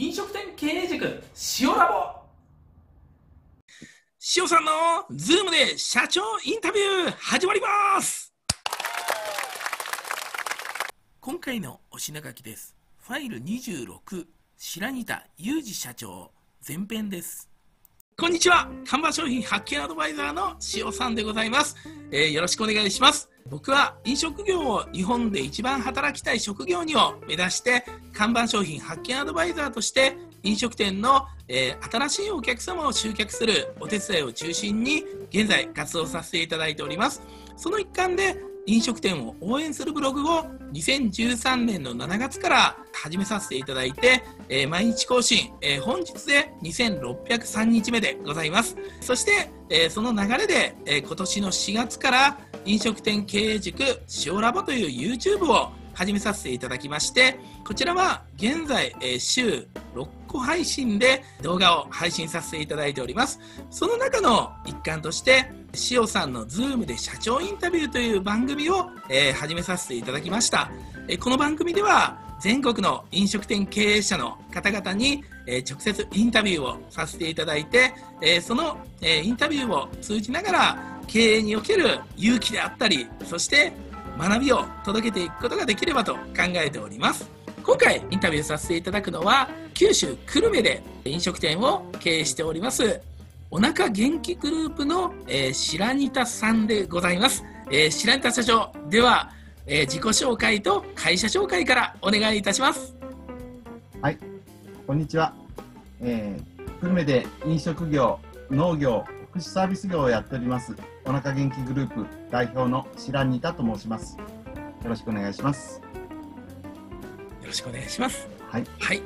飲食店経営塾塩ラボ。塩さんのズームで社長インタビュー始まります。今回のお品書きです。ファイル26白仁田裕二社長前編です。こんにちは。看板商品発見アドバイザーの塩さんでございます、えー、よろしくお願いします僕は飲食業を日本で一番働きたい職業にを目指して看板商品発見アドバイザーとして飲食店の、えー、新しいお客様を集客するお手伝いを中心に現在活動させていただいております。その一環で飲食店を応援するブログを2013年の7月から始めさせていただいて、えー、毎日更新、えー、本日で2603日目でございます。そして、えー、その流れで、え今年の4月から飲食店経営塾塩ラボという YouTube を始めさせていただきましてこちらは現在、え、週6個配信で動画を配信させていただいております。その中の一環として塩さんの Zoom で社長インタビューという番組を、え、始めさせていただきました、え、この番組では全国の飲食店経営者の方々に、え、直接インタビューをさせていただいて、えその、えインタビューを通じながら経営における勇気であったりそして学びを届けていくことができればと考えております。今回インタビューさせていただくのは九州久留米で飲食店を経営しておりますお腹元気グループの、えー、白仁田さんでございます、えー、白仁田社長では、えー、自己紹介と会社紹介からお願いいたします。はいこんにちは、えー、久留米で飲食業農業福祉サービス業をやっておりますおなか元気グループ代表の白仁田と申します。よろしくお願いします。よろしくお願いします。はい。はい。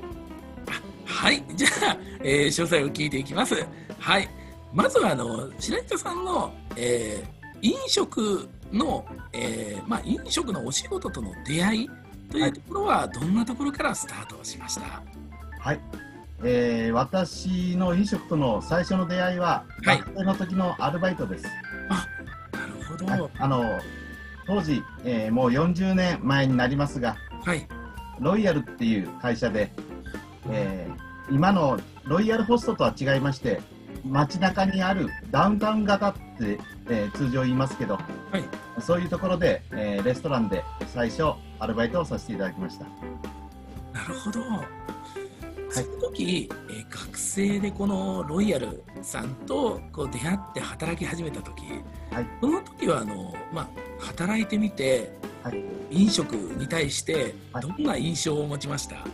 はい。じゃあ、えー、詳細を聞いていきます。はい。まずはあの白仁田さんの、えー、飲食の、えー、まあ飲食のお仕事との出会いというところはどんなところからスタートしました？はいえー、私の飲食との最初の出会いは、はい、学生の時のアルバイトです。あなるほど、はい、あの当時、えー、もう40年前になりますが、はい、ロイヤルっていう会社で、えー、今のロイヤルホストとは違いまして街中にあるダウンタウン型って、えー、通常言いますけど、はい、そういうところで、えー、レストランで最初アルバイトをさせていただきました。なるほどその時、えー、学生でこのロイヤルさんとこう出会って働き始めた時、はい、その時はあの、まあ、働いてみて、はい、飲食に対してどんな印象を持ちました、は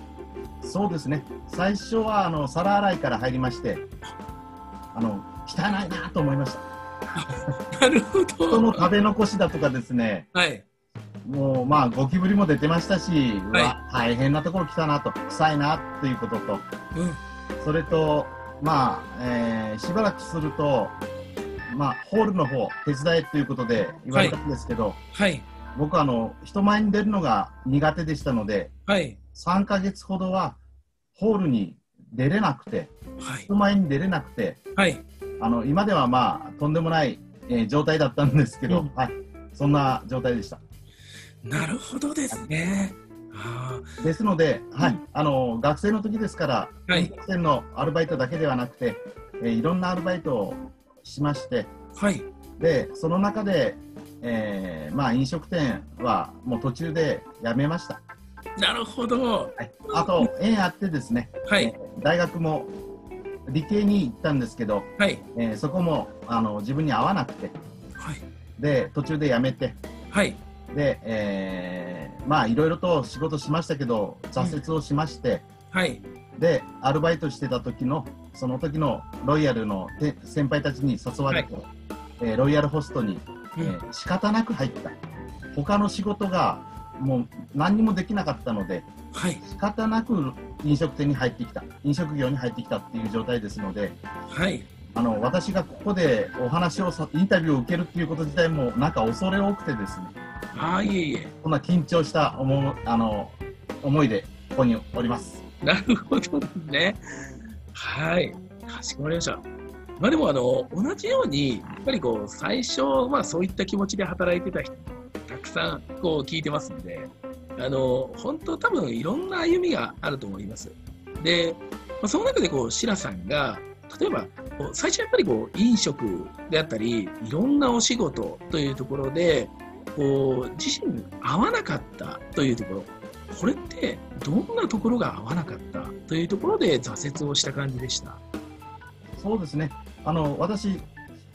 い、そうですね。最初はあの皿洗いから入りましてあの汚いなと思いました。なるほど。人の食べ残しだとかですね、はい、もうまあゴキブリも出てましたし、はい、大変なところ来たなと臭いなっていうことと、うん、それとまあ、えー、しばらくすると、まあ、ホールの方手伝えということで言われたんですけど、はい、僕はあの人前に出るのが苦手でしたので、はい、3か月ほどはホールに出れなくて、はい、人前に出れなくて、はい、あの今ではまあとんでもない、えー、状態だったんですけど、うん、はい、そんな状態でした。なるほどですね。ですので、はい、あの学生の時ですから、はい、飲食店のアルバイトだけではなくて、えー、いろんなアルバイトをしまして、はい、でその中で、えー、まあ、飲食店はもう途中で辞めました。なるほど、はい、あと縁あってですね、はい、大学も理系に行ったんですけど、はい。えー、そこもあの自分に合わなくて、はい、で途中で辞めて、はいで、えー、まあいろいろと仕事しましたけど挫折をしまして、うん、はい。でアルバイトしてた時のその時のロイヤルの先輩たちに誘われて、はい、えー、ロイヤルホストに、えー、仕方なく入った。他の仕事がもう何にもできなかったので、はい、仕方なく飲食店に入ってきた。飲食業に入ってきたっていう状態ですので、はい、あの私がここでお話をさインタビューを受けるっていうこと自体もなんか恐れ多くてですねあいえいえ。こんな緊張した思あの思いでここにおります。なるほどね。はい。かしこまりました。まあでもあの同じようにやっぱりこう最初まあそういった気持ちで働いてた人たくさんこう聞いてますんであの本当多分いろんな歩みがあると思います。で、まあ、その中でこう白さんが例えば最初やっぱりこう飲食であったりいろんなお仕事というところでこう自身に合わなかったというところ。これってどんなところが合わなかった？というところで挫折をした感じでした。そうですね。あの私、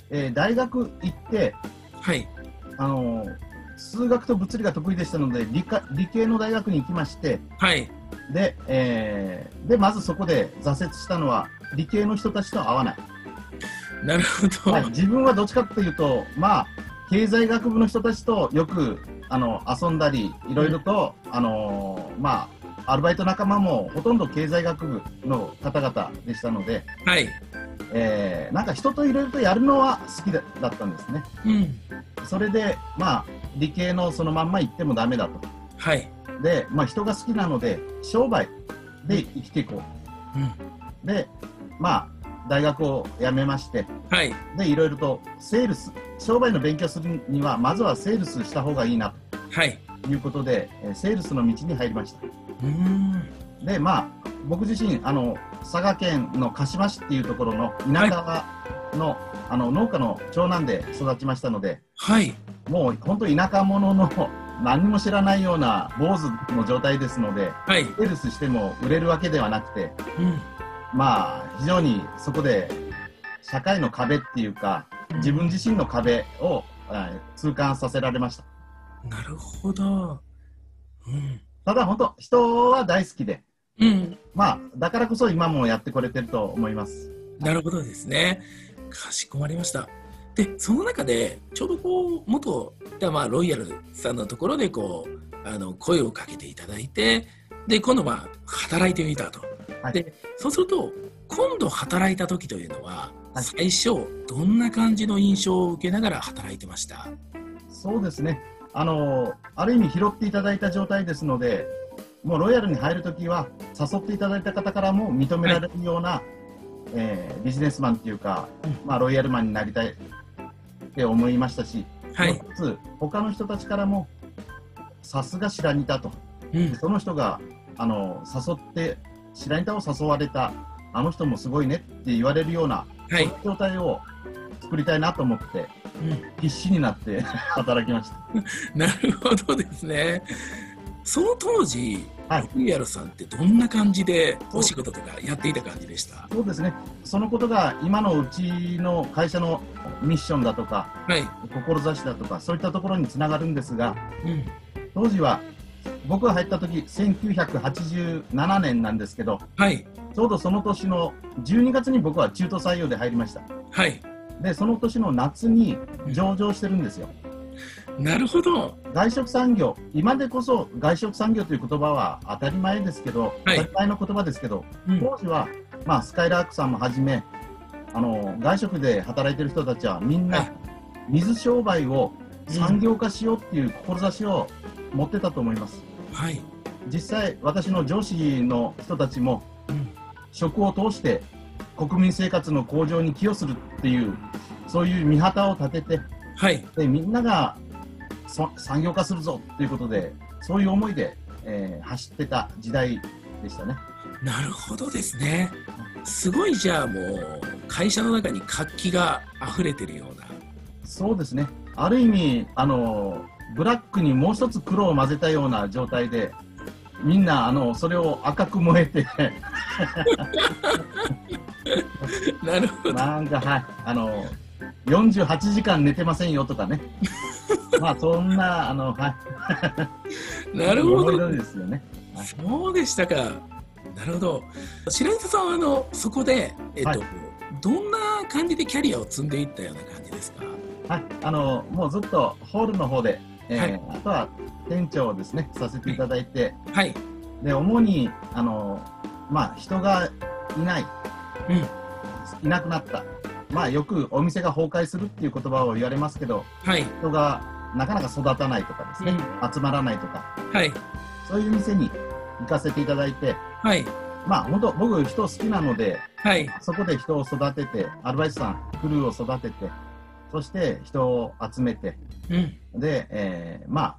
えー、大学行ってはい。あの数学と物理が得意でしたので理科理系の大学に行きましてはい。で,、えー、でまずそこで挫折したのは理系の人たちと合わない。なるほど、はい、自分はどっちかというとまあ経済学部の人たちとよくあの遊んだりいろいろと、うん、あのまあアルバイト仲間もほとんど経済学部の方々でしたので、はいえー、なんか人といろいろとやるのは好きだったんですね。うん、それで、まあ、理系のそのまんま行ってもダメだと。はい、で、まあ、人が好きなので商売で生きていこう。うん、で、まあ、大学を辞めまして、はい、でいろいろとセールス商売の勉強するにはまずはセールスした方がいいなと、はい、いうことでセールスの道に入りました。うん。でまあ僕自身あの佐賀県の鹿島市っていうところの田舎のはい、あの農家の長男で育ちましたので、はい、もう本当田舎者の何も知らないような坊主の状態ですので、はい、セールスしても売れるわけではなくて、うん、まあ非常にそこで社会の壁っていうか自分自身の壁を、痛感させられました。なるほど、うん、ただ本当人は大好きで、うん、まあだからこそ今もやってこれてると思います。なるほどですね。かしこまりました。でその中でちょうどこう元まあロイヤルさんのところでこうあの声をかけていただいてで今度まあ働いてみたとはい、でそうすると今度働いた時というのは、はい、最初どんな感じの印象を受けながら働いてました？そうですね。あのある意味拾っていただいた状態ですのでもうロイヤルに入るときは誘っていただいた方からも認められるような、はい、えー、ビジネスマンっていうか、うん、まあ、ロイヤルマンになりたいって思いましたし、はい、つ他の人たちからもさすが白仁田と、うん、その人があの誘って白板を誘われたあの人もすごいねって言われるような、はい、状態を作りたいなと思って、うん、必死になって 働きました。なるほどですね。その当時、はい、リアルさんってどんな感じでお仕事とかやっていた感じでした？そうですね。そのことが今のうちの会社のミッションだとか、はい、志だとかそういったところにつながるんですが、うん、当時は僕が入った時1987年なんですけど、はい、ちょうどその年の12月に僕は中途採用で入りました。はい、でその年の夏に上場してるんですよ。なるほど。外食産業、今でこそ外食産業という言葉は当たり前ですけど、はい、当たり前の言葉ですけど、うん、当時は、まあ、スカイラークさんもはじめあの外食で働いてる人たちはみんな水商売を産業化しようっていう志を持ってたと思います。はい、実際私の上司の人たちも、うん、食を通して国民生活の向上に寄与するっていうそういう見旗を立てて、はい、でみんなが産業化するぞっていうことでそういう思いで、えー、走ってた時代でしたね。なるほどですね。すごいじゃあもう会社の中に活気が溢れてるような。そうですね。ある意味あのブラックにもう一つ黒を混ぜたような状態でみんなあのそれを赤く燃えて。なるほど。なんかはい。あの48時間寝てませんよとかね。まあそんなあのはい。なるほど。ですよね、はい、そうでしたか。なるほど。白石さんはあのそこで、えっと、はい、どんな感じでキャリアを積んでいったような感じですか？はいあのもうずっとホールの方でえー、はい、あとは店長をですねさせていただいて、はい、で主にあの、まあ、人がいない、うん、いなくなった、まあ、よくお店が崩壊するっていう言葉を言われますけど、はい、人がなかなか育たないとかですね、うん、集まらないとか、はい、そういう店に行かせていただいて、はい。まあ、本当僕人好きなので、はい、そこで人を育ててアルバイトさんクルーを育ててそして人を集めて、うん、で、えー、まあ、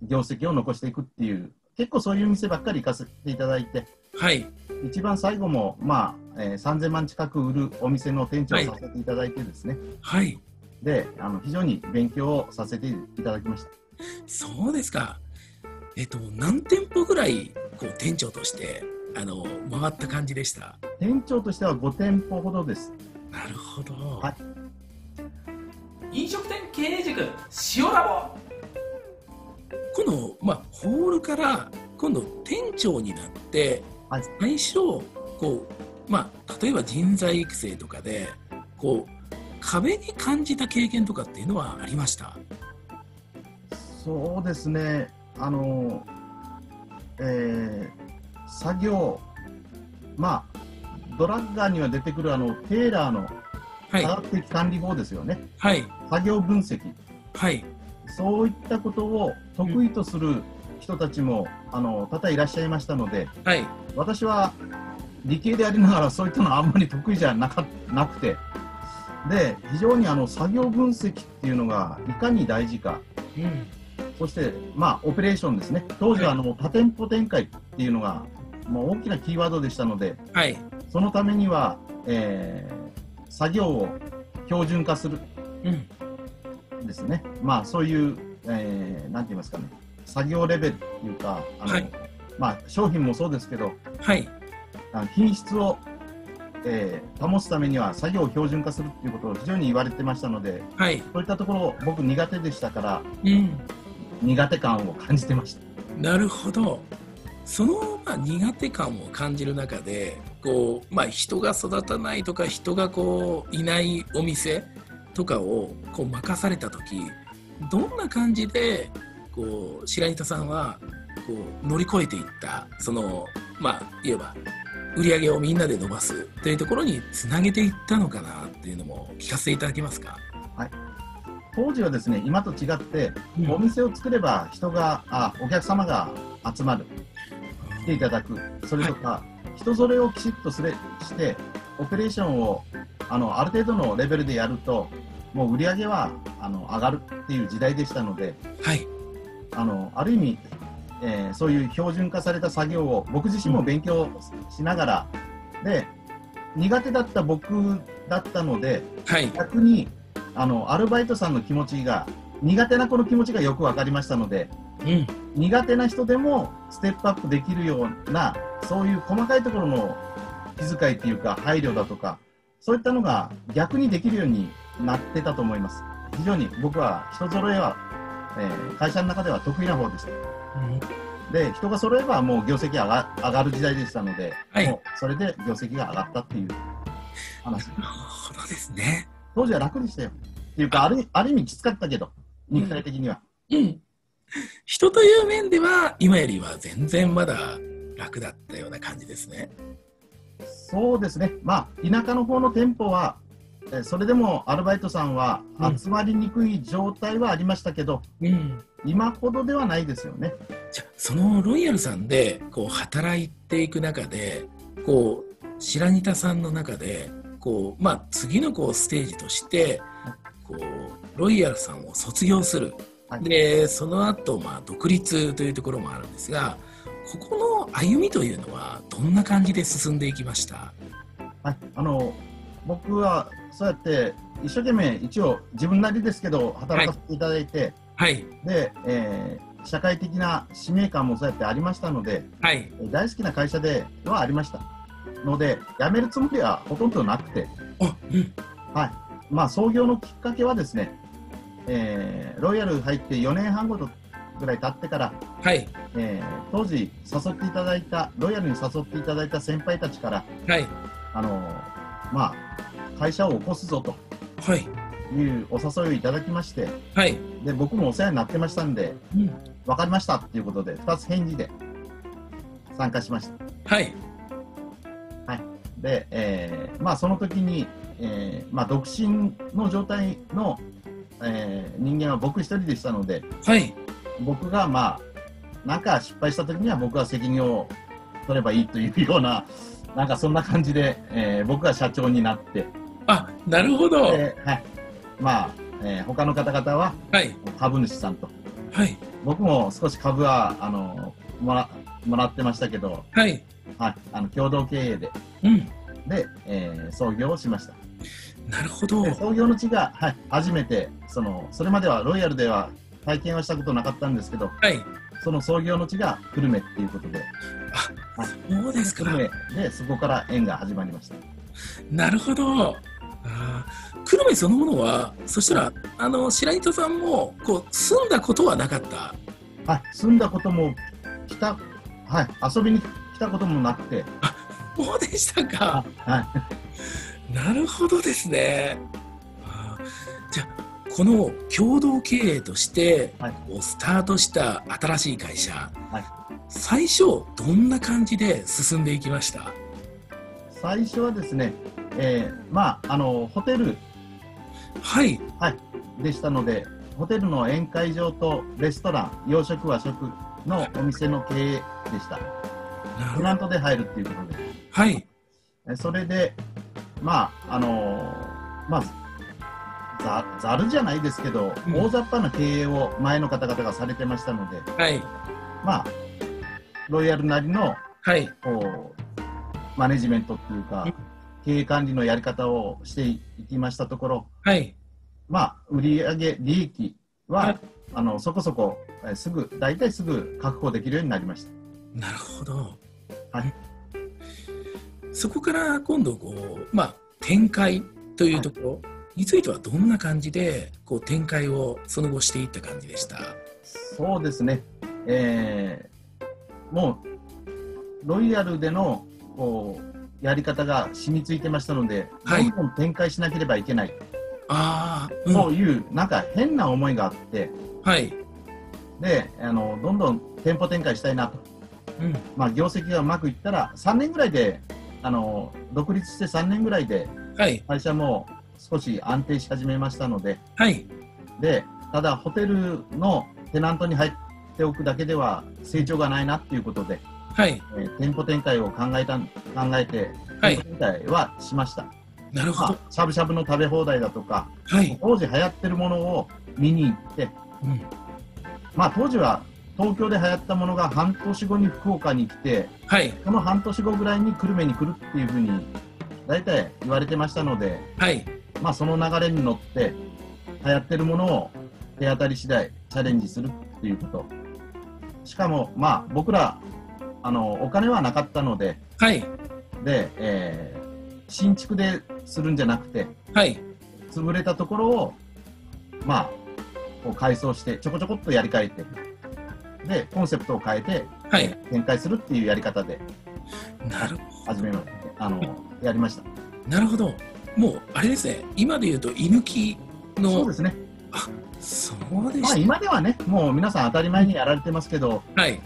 業績を残していくっていう、結構そういう店ばっかり行かせていただいて、はい。一番最後も、まあえー、3000万近く売るお店の店長をさせていただいてですね、はい、であの非常に勉強をさせていただきました。そうですか、えっと、何店舗ぐらいこう店長としてあの回った感じでした。店長としては5店舗ほどです。なるほど、はい、飲食店経営塾塩ラボ。この、まあ、ホールから今度店長になって、はい、最初こう、まあ、例えば人材育成とかでこう壁に感じた経験とかっていうのはありました？そうですね。あの、えー、作業。まあドラッガーには出てくるあのテーラーの科学的管理法ですよね、はい、作業分析、はい、そういったことを得意とする人たちも、うん、あの多々いらっしゃいましたので、はい、私は理系でありながらそういったのはあんまり得意じゃなかなくて。で非常にあの作業分析っていうのがいかに大事か、うん、そしてまあオペレーションですね。当時はあの、多店舗展開っていうのがもう大きなキーワードでしたので、はい、そのためには、えー、作業を標準化する、うん、ですね。まあそういう、えー、なんて言いますかね。作業レベルっていうかあの、はい、まあ、商品もそうですけど、はい、品質を、えー、保つためには作業を標準化するっていうことを非常に言われてましたので、はい、そういったところ僕苦手でしたから、うん、苦手感を感じてました。なるほどその、まあ、苦手感を感じる中でこう、まあ、人が育たないとか人がこういないお店とかをこう任された時どんな感じでこう白仁さんはこう乗り越えていったそのまあいわば売り上げをみんなで伸ばすというところにつなげていったのかなっていうのも聞かせていただけますか？はい。当時はですね今と違って、うん、お店を作れば人があお客様が集まる。来ていただく。それとか、はい、人それをきちっとすれしてオペレーションをあのある程度のレベルでやるともう売り上げはあの上がるっていう時代でしたので、はい、あのある意味えー、そういう標準化された作業を僕自身も勉強しながら、うん、で苦手だった僕だったので、はい、逆にあのアルバイトさんの気持ちが苦手な子の気持ちがよく分かりましたので、うん、苦手な人でもステップアップできるようなそういう細かいところの気遣いっていうか配慮だとかそういったのが逆にできるようになってたと思います。非常に僕は人揃えは、えー、会社の中では得意な方でした。で人が揃えばもう業績上が上がる時代でしたので、はい、もうそれで業績が上がったっていう話。なるほどですね。当時は楽でしたよ。っていうかあるある意味きつかったけど肉体的には、うん、うん、人という面では今よりは全然まだ楽だったような感じですね。そうですね。まあ田舎の方の店舗はそれでもアルバイトさんは集まりにくい状態はありましたけど、うん、今ほどではないですよね。じゃそのロイヤルさんでこう働いていく中でこう白仁田さんの中でこう、まあ、次のこうステージとしてこうロイヤルさんを卒業する、はい、でその後、まあ独立というところもあるんですがここの歩みというのはどんな感じで進んでいきました？はい、あの僕はそうやって一生懸命一応自分なりですけど働かせていただいて、はい、で、えー、社会的な使命感もそうやってありましたので、はい、大好きな会社ではありました。ので辞めるつもりはほとんどなくて、うん、はい。まあ、創業のきっかけはですね、えー、ロイヤル入って4年半ごとぐらい経ってから、はい。えー、当時誘っていただいたロイヤルに誘っていただいた先輩たちから、はい。あのまあ、会社を起こすぞと。はい。いうお誘いをいただきまして、はい、で僕もお世話になってましたんで、うん、分かりましたっていうことで2つ返事で参加しました。はい、はい、で、えー、まあその時に、えー、まあ独身の状態の、えー、人間は僕一人でしたので、はい、僕がまあなんか失敗した時には僕は責任を取ればいいというようななんかそんな感じで、えー、僕が社長になって。あなるほど。えー、はいまあ、えー、他の方々は株主さんと、はい、僕も少し株はあのもらもらってましたけど、はいはい、あの共同経営で、うん。で、えー創業をしました。なるほど。で創業の地が、はい、初めてその、それまではロイヤルでは体験はしたことなかったんですけど、はい。その創業の地が久留米っていうことで、そうですか。久留米でそこから縁が始まりました。なるほど。あー久留米そのものは、そしたら、あの白糸さんもこう住んだことはなかった？はい、住んだことも来た、はい、遊びに来たこともなくて、そうでしたか。はい、なるほどですね。じゃあこの共同経営として、スタートした新しい会社、はい。最初どんな感じで進んでいきました？最初はですね、えーまあ、あのホテルはい。でしたので、ホテルの宴会場とレストラン、洋食和食のお店の経営でした。なるテナントで入るっていうことで、はい。えそれで、まあ、あのーまあ、ざざるじゃないですけど、うん。大雑把な経営を前の方々がされてましたので、はい。まあ、ロイヤルなりのはい。こうマネジメントっていうかうん、経営管理のやり方をしていきましたところ、はい。まあ、売上利益は、はい。あのそこそこ、えーすぐ、大体すぐ確保できるようになりました。なるほど、はいそこから今度こう、まあ、展開というところについてはどんな感じでこう展開をその後していった感じでした？そうですね、えーもうロイヤルでのこうやり方が染みついてましたので、はい。どんどん展開しなければいけない。ああ、うん。という、なんか変な思いがあって、はい、であのどんどん店舗展開したいなと、うん、まあ、業績がうまくいったら、3年ぐらいで、あの独立して3年ぐらいで、はい。会社も少し安定し始めましたので、はい。でただ、ホテルのテナントに入っておくだけでは成長がないなっていうことで、はい。えー店舗展開を考えた考えて、はい。店舗展開はしました、まあなるほど、しゃぶしゃぶの食べ放題だとか、はい、当時流行ってるものを見に行って、うん、まあ、当時は東京で流行ったものが半年後に福岡に来て、はい。その半年後ぐらいに久留米に来るっていうふうに大体言われてましたので、はい。まあ、その流れに乗って流行ってるものを手当たり次第チャレンジするっていうこと。しかも、まあ、僕らあのお金はなかったのではい。で、えー新築でするんじゃなくてはい。潰れたところを、まあ、こう改装してちょこちょこっとやり替えてでコンセプトを変えてはい。展開するっていうやり方でなる始めまあのやりました。なるほど。もうあれですね。今で言うと居抜きのそうですね。そうでまあ、し今ではね、もう皆さん当たり前にやられてますけど、たはい。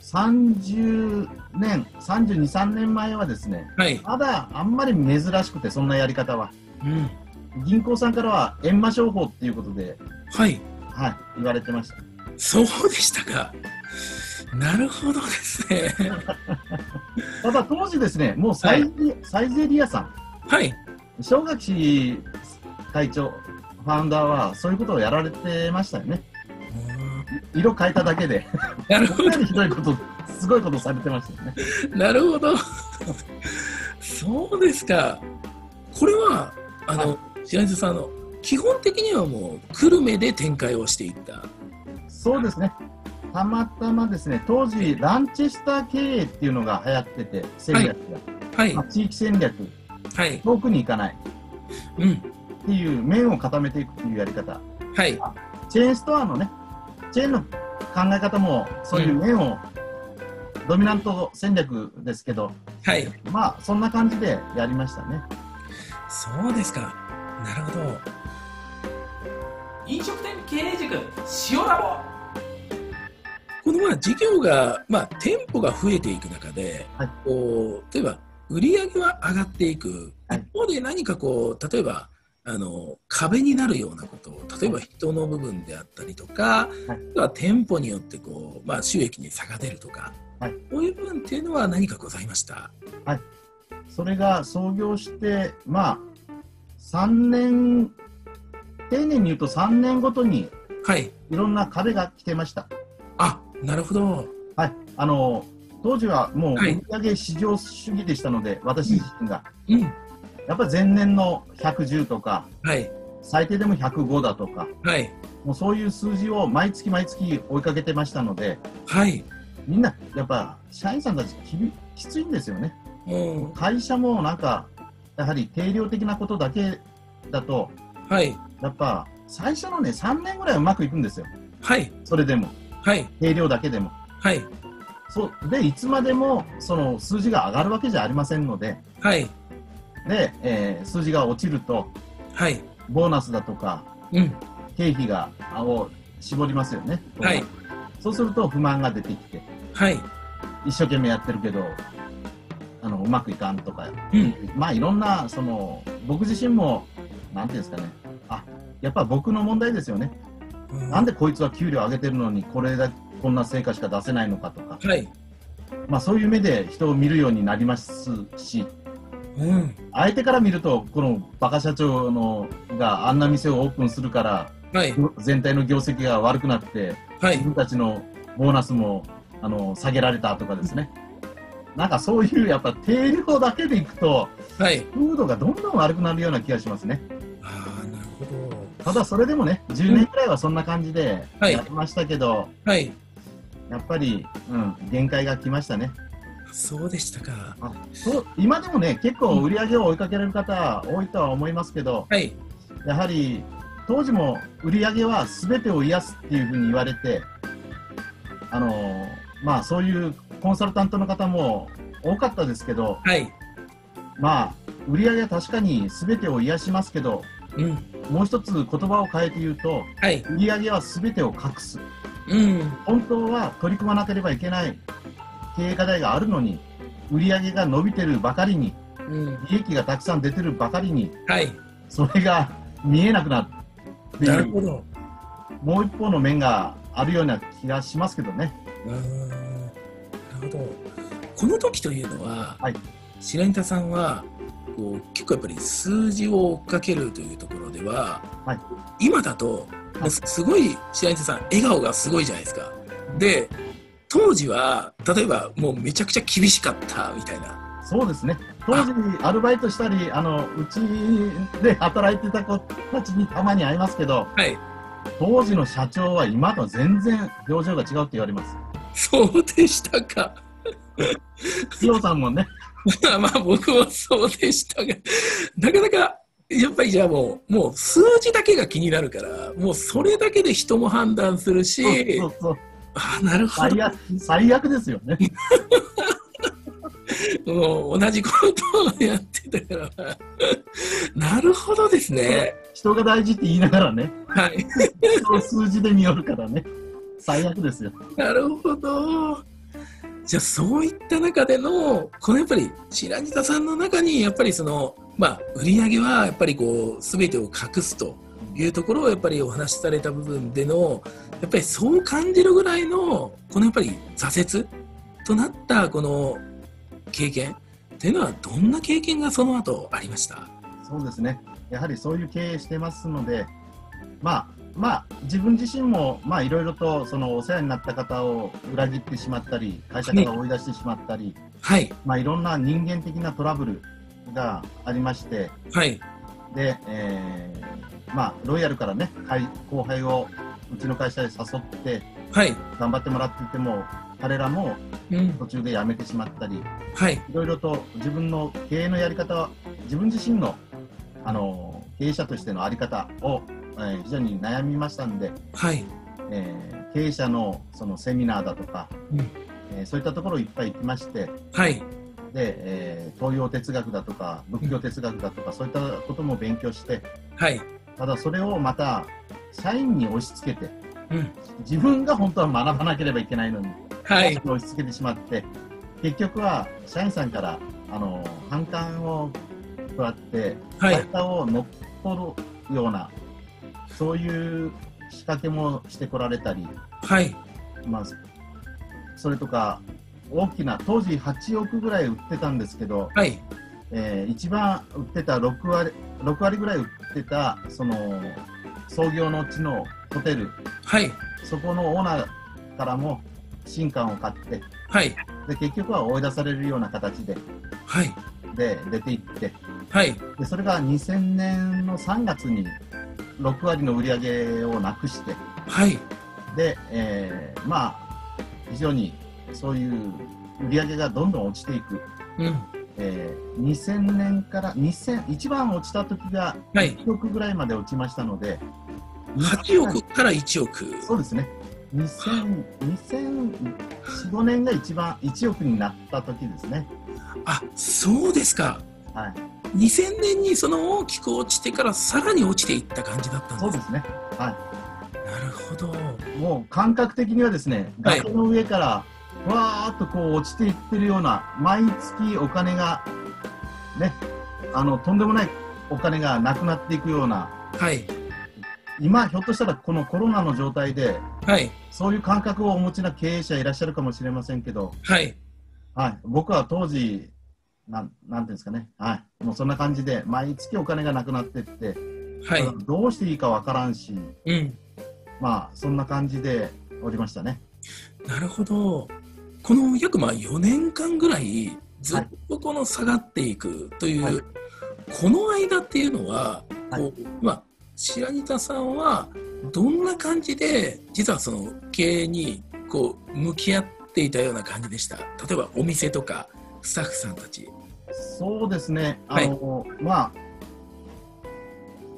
30年、32、3年前はですね、はい。まだあんまり珍しくて、そんなやり方は。うん。銀行さんからは閻魔商法っていうことで、はい。はい、言われてました。そうでしたかなるほどですねただ当時ですね、もうサイ,、サイゼリヤさん、はい正垣会長、ファウンダーはそういうことをやられてましたよね。色変えただけで、なるほどひどいこと、すごいことされてましたよね。なるほど。そうですか。これは、あの、白水さんあの、基本的にはもう、久留米で展開をしていった。そうですね。たまたまですね、当時、ランチェスター経営っていうのが流行ってて、戦略が。はいまあ、地域戦略、はい。遠くに行かないうん。っていう面を固めていくっていうやり方。はい。チェーンストアのね、チェーンの考え方もそういう面を、ドミナント戦略ですけど、はい。まあそんな感じでやりましたね。そうですか。なるほど。飲食店経営塾塩ラこのまあ事業が、まあ、店舗が増えていく中で、はい。こう例えば売り上げは上がっていく、はい。一方で何かこう例えばあの壁になるようなことを例えば人の部分であったりとか、はい。店舗によってこう、まあ、収益に差が出るとか、はい。こういう部分っていうのは何かございました？それが創業して、まあ3年、丁寧に言うと3年ごとにはい。いろんな壁が来てました。あなるほどはい、あの当時はもうはい売上市場主義でしたので、私自身が。うん。やっぱり前年の110とか、はい。最低でも105だとか、はい。もうそういう数字を毎月毎月追いかけてましたので、はい。みんなやっぱ社員さんたちきびきついんですよね。うん。会社もなんか、やはり定量的なことだけだと、はい。やっぱ最初のね、3年ぐらいうまくいくんですよ。はい。それでも。はい。定量だけでも。はい。そうで、いつまでもその数字が上がるわけじゃありませんので、はい。で、えー数字が落ちると、はい。ボーナスだとか、うん。経費があを絞りますよね。はい。そうすると不満が出てきて、はい。一生懸命やってるけど、あのうまくいかんとか、うん。まあいろんな、その僕自身も、なんていうんですかね、あやっぱ僕の問題ですよね。なんでこいつは給料上げてるのに、これだこんな成果しか出せないのかとか、はい。まあそういう目で人を見るようになりますし、うん。相手から見ると、このバカ社長のがあんな店をオープンするから、はい。全体の業績が悪くなって、はい自。分たちのボーナスもあの下げられたとかですね。なんかそういうやっぱ定量だけでいくと、はい。風土がどんどん悪くなるような気がしますね。ただそれでもね、10年くらいはそんな感じではいやりましたけど、はい。やっぱり、うん、限界が来ましたね。そうでしたか。あそう今でもね、結構売り上げを追いかけられる方多いとは思いますけど、はい。やはり当時も売り上げは全てを癒すっていうふうに言われて、あのーまあそういうコンサルタントの方も多かったですけど、はい。まあ売り上げは確かに全てを癒しますけど、うん。もう一つ言葉を変えて言うと、はい。売り上げは全てを隠す。うん。本当は取り組まなければいけない経営課題があるのに、売り上げが伸びてるばかりに、うん。利益がたくさん出てるばかりに、はい。それが見えなくなってなるほど。もう一方の面があるような気がしますけどね。あーなるほど。この時というのは、はい白仁田さんはこう結構やっぱり数字を追っかけるというところでは、はい今だと、もうすごい白仁田さん笑顔がすごいじゃないですか。で当時は例えばもうめちゃくちゃ厳しかったみたいな。そうですね。当時アルバイトしたり、あのうちで働いてた子たちにたまに会いますけど、はい。当時の社長は今と全然表情が違うって言われます。そうでしたか。ヒロさんもね、まあ僕もそうでしたが、なかなか、やっぱりじゃあもう、もう数字だけが気になるから、もうそれだけで人も判断するし、そうそうそうあなるほど最。悪最悪ですよね。もう同じことをやってたから、なるほどですね。人が大事って言いながらね、はい。数字で見よるからね、最悪ですよ。なるほど。じゃあそういった中での、このやっぱり白仁田さんの中に、やっぱりその、まあ、売り上げはやっぱりこう、すべてを隠すというところをやっぱりお話しされた部分での、やっぱりそう感じるぐらいの、このやっぱり挫折となったこの経験っていうのは、どんな経験がその後ありましたそうですね。やはりそういう経営してますので、まあ、まあ、自分自身も、まあ、いろいろと、その、お世話になった方を裏切ってしまったり、会社から追い出してしまったり、はい。まあ、いろんな人間的なトラブルがありまして、はい。で、えーまあ、ロイヤルからね、会後輩をうちの会社へ誘って、はい。頑張ってもらっていても、彼らもうん。途中で辞めてしまったり、はい。いろいろと自分の経営のやり方は、自分自身のあの経営者としてのあり方を、えー非常に悩みましたんで、はい。えー経営者のそのセミナーだとか、うんえーそういったところいっぱい行きまして、はい。で、えー東洋哲学だとか、仏教哲学だとか、そういったことも勉強して、はい。ただそれをまた社員に押し付けて、うん。自分が本当は学ばなければいけないのに、はい。押し付けてしまって、結局は社員さんからあの反感を加わって、はい。体を乗っ取るような、そういう仕掛けもしてこられたり、はい。まあ、それとか、大きな、当時8億ぐらい売ってたんですけど、はい。えー一番売ってた6割 ,6 割ぐらい売ってたその創業の地のホテルはい。そこのオーナーからも新館を買ってはい。で結局は追い出されるような形ではいで出ていってはいでそれが2000年の3月に6割の売り上げをなくしてはい。で、えーまあ非常にそういう売り上げがどんどん落ちていく、うん。えー2000年から2000一番落ちた時がはい。1億ぐらいまで落ちましたので8億から1億。そうですね。2000 2004年が一番1億になった時ですね。あそうですか。はい2000年にその大きく落ちてからさらに落ちていった感じだったんですそうですね。はなるほど。いもう感覚的にはですねはい。崖の上からわーっとこう落ちていってるような毎月お金がねあのとんでもないお金がなくなっていくようなはい。今ひょっとしたらこのコロナの状態ではい。そういう感覚をお持ちな経営者いらっしゃるかもしれませんけど、はい。はい、僕は当時なんなんていうんですかね、はい、もうそんな感じで毎月お金がなくなってって、はい。どうしていいかわからんしうん。まあそんな感じでおりましたね。なるほど。この約まあ4年間ぐらいずっとこの下がっていくという、はい。この間っていうのははい。こう、まあ白仁田さんはどんな感じで実はその経営にこう向き合っていたような感じでした？例えばお店とかスタッフさんたち。そうですね。あの、まあ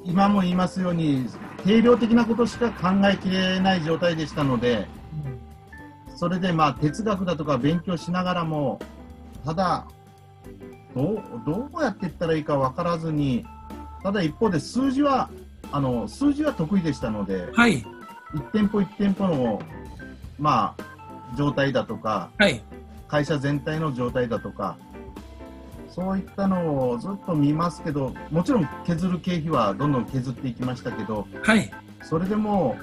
今も言いますように定量的なことしか考えきれない状態でしたのでそれでまあ哲学だとか勉強しながらもただどうどうやっていったらいいか分からずにただ一方で数字はあの数字は得意でしたのではい。1店舗1店舗のまあ状態だとかはい会社全体の状態だとかそういったのをずっと見ますけどもちろん削る経費はどんどん削っていきましたけどはい。それでも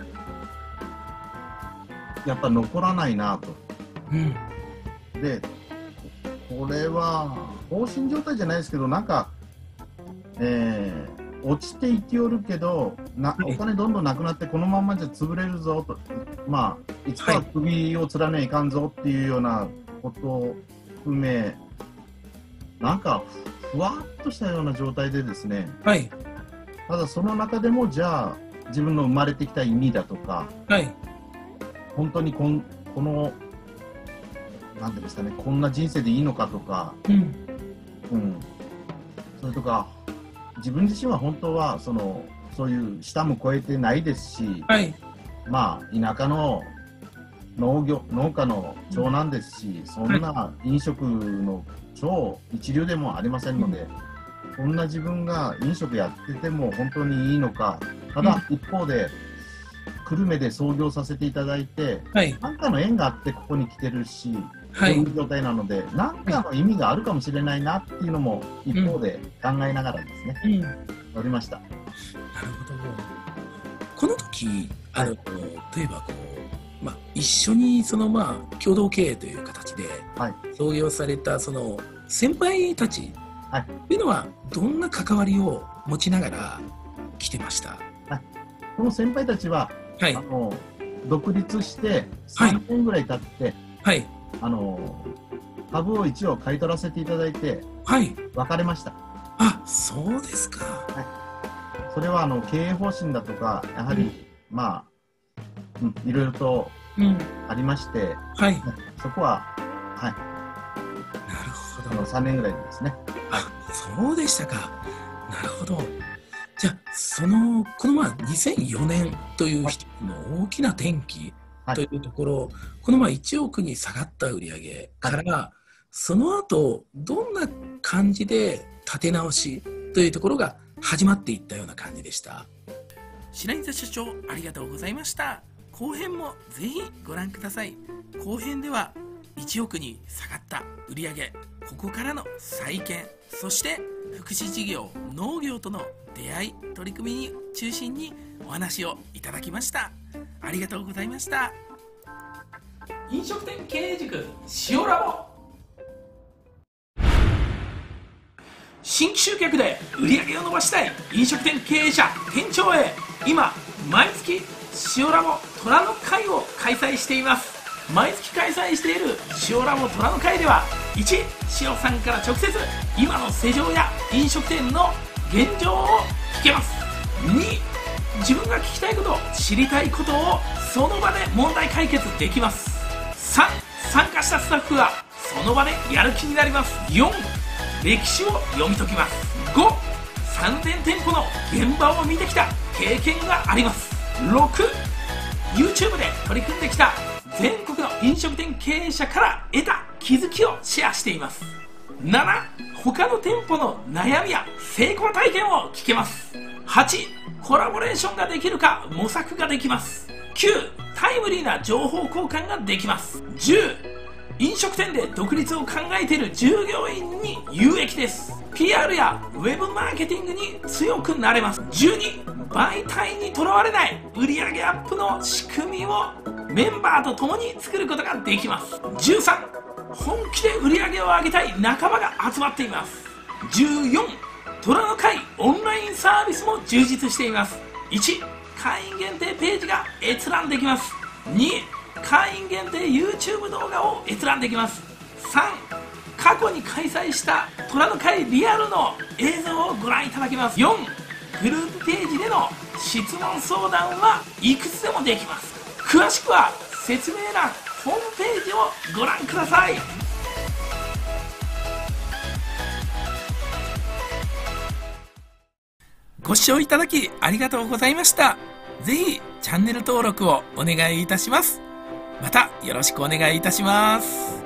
やっぱ残らないなと。うん。でこれは放心状態じゃないですけどなんか、えー落ちていきよるけどなはい。お金どんどんなくなってこのままじゃ潰れるぞと。まあいつかは首をつらねいかんぞっていうようなことを含めなんかふわっとしたような状態でですねはい。ただその中でもじゃあ自分の生まれてきた意味だとかはい。本当にこんこのなんていうんですかねこんな人生でいいのかとかうん。うん、それとか自分自身は本当はそのそういう下も超えてないですし、はい。まあ、田舎の農業農家の長男ですし、そんな飲食の超一流でもありませんので、こんな自分が飲食やってても本当にいいのかただ一方で久留米で創業させていただいてはい。何かの縁があってここに来てるし、はい。そういう状態なので、何かの意味があるかもしれないなっていうのも一方で考えながらですね、うん。なるおりました。ほど。この時あの、はい例えばこう、まあ、一緒にそのまあ共同経営という形ではい。創業されたその先輩たちはい。っていうのはどんな関わりを持ちながら来てました？この先輩たちは、はい。あの独立してはい。3年ぐらい経って、はい。あの株を一応買い取らせていただいてはい。別れました。あそうですか。それはあの経営方針だとか、やはり、うん。まあ、うん、いろいろとうん。ありまして、はい。そこは、はい、なるほど。3年ぐらいでですね。あそうでしたか。なるほど。じゃあそのこのまあ2004年という一つの大きな転機はい。というところ、このまあ1億に下がった売り上げから、その後どんな感じで立て直しというところが始まっていったような感じでした白井座社長ありがとうございました。後編もぜひご覧ください。後編では1億に下がった売上ここからの再建そして福祉事業農業との出会い取り組みに中心にお話をいただきました。ありがとうございました。飲食店経営塾塩ラボ。新規集客で売り上げを伸ばしたい飲食店経営者店長へ。今毎月塩ラボ虎の会を開催しています。毎月開催している塩ラボ虎の会では1塩さんから直接今の世情や飲食店の現状を聞けます。2自分が聞きたいこと知りたいことをその場で問題解決できます。3参加したスタッフはその場でやる気になります。4歴史を読み解きます。53000店舗の現場を見てきた。経験があります。6YouTube で取り組んできた。全国の飲食店経営者から得た気づきをシェアしています。7他の店舗の悩みや成功体験を聞けます。8コラボレーションができるか模索ができます。9タイムリーな情報交換ができます。10飲食店で独立を考えている従業員に有益です。PR やウェブマーケティングに強くなれます。12媒体にとらわれない売上アップの仕組みをメンバーと共に作ることができます。13本気で売り上げを上げたい仲間が集まっています。14虎の会オンラインサービスも充実しています。1会員限定ページが閲覧できます。2会員限定 YouTube 動画を閲覧できます3過去に開催した虎の会リアルの映像をご覧いただけます4グループページでの質問相談はいくつでもできます詳しくは説明欄ホームページをご覧くださいご視聴いただきありがとうございました。ぜひチャンネル登録をお願いいたします。またよろしくお願いいたします。